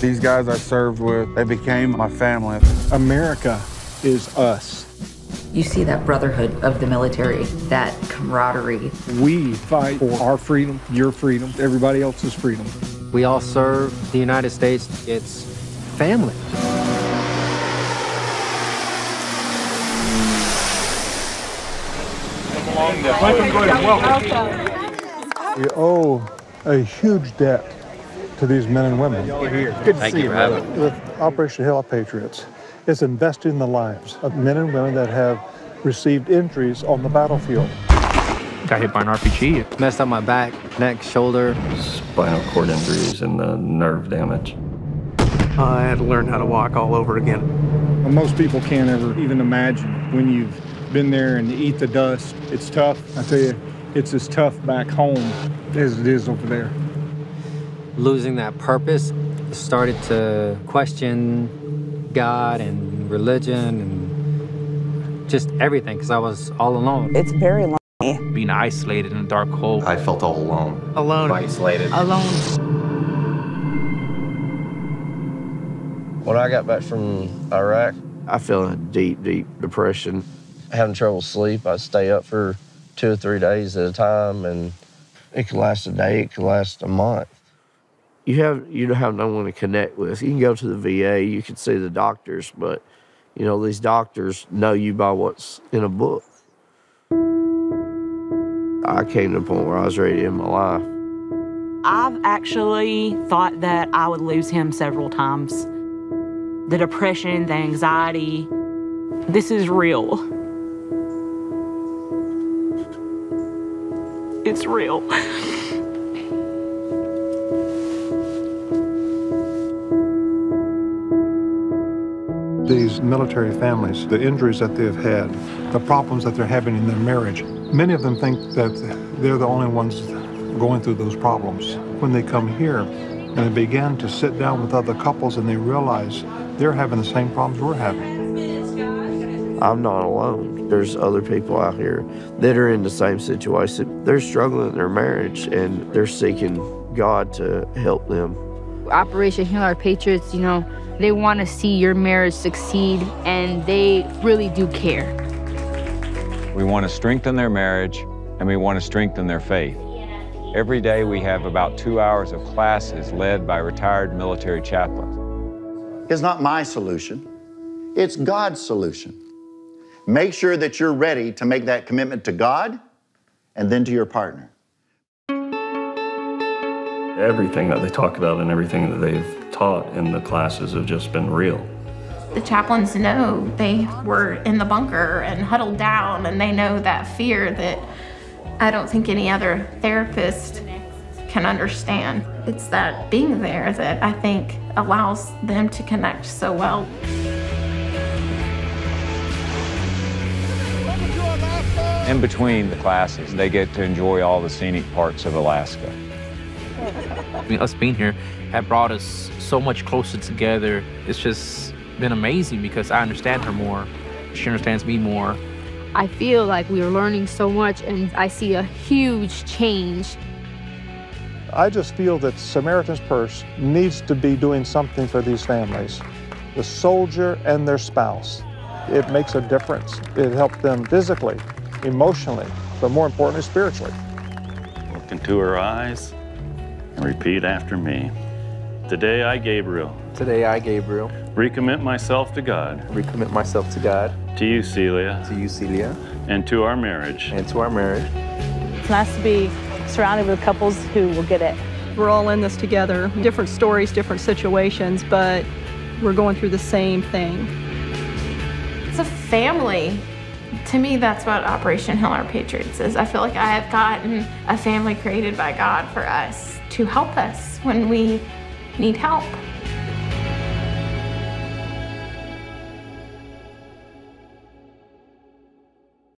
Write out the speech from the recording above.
These guys I served with, they became my family. America is us. You see that brotherhood of the military, that camaraderie. We fight for our freedom, your freedom, everybody else's freedom. We all serve the United States. It's family. We owe a huge debt to these men and women. Good to Thank see you, brother. With Operation Hail Patriots, it's investing in the lives of men and women that have received injuries on the battlefield. Got hit by an RPG. Messed up my back, neck, shoulder. Spinal cord injuries and the nerve damage. I had to learn how to walk all over again. Most people can't ever even imagine when you've been there and eat the dust. It's tough. I tell you, it's as tough back home as it is over there. Losing that purpose, started to question God and religion and just everything because I was all alone. It's very lonely. Being isolated in a dark hole. I felt all alone. Alone. Isolated. Alone. When I got back from Iraq, I fell in a deep, deep depression. Having trouble sleep. I'd stay up for two or three days at a time, and it could last a day, it could last a month. You have you don't have no one to connect with. You can go to the VA, you can see the doctors, but you know these doctors know you by what's in a book. I came to a point where I was ready to end my life. I've actually thought that I would lose him several times. The depression, the anxiety, this is real. It's real. These military families, the injuries that they've had, the problems that they're having in their marriage, many of them think that they're the only ones going through those problems. When they come here and they begin to sit down with other couples and they realize they're having the same problems we're having. I'm not alone. There's other people out here that are in the same situation. They're struggling in their marriage and they're seeking God to help them. Operation Heal Our Patriots, you know, they want to see your marriage succeed and they really do care. We want to strengthen their marriage and we want to strengthen their faith. Every day we have about two hours of classes led by retired military chaplains. It's not my solution, it's God's solution. Make sure that you're ready to make that commitment to God and then to your partner. Everything that they talk about and everything that they've taught in the classes have just been real. The chaplains know they were in the bunker and huddled down, and they know that fear that I don't think any other therapist can understand. It's that being there that I think allows them to connect so well. In between the classes, they get to enjoy all the scenic parts of Alaska. I mean, us being here have brought us so much closer together. It's just been amazing because I understand her more. She understands me more. I feel like we are learning so much and I see a huge change. I just feel that Samaritan's Purse needs to be doing something for these families, the soldier and their spouse. It makes a difference. It helps them physically, emotionally, but more importantly, spiritually. Look into her eyes and repeat after me. Today I, Gabriel, Today I, Gabriel, recommit myself to God, recommit myself to God, to you, Celia, to you, Celia, and to our marriage. and to our marriage. It's nice to be surrounded with couples who will get it. We're all in this together, different stories, different situations, but we're going through the same thing. It's a family. To me, that's what Operation Heal Our Patriots is. I feel like I have gotten a family created by God for us to help us when we need help.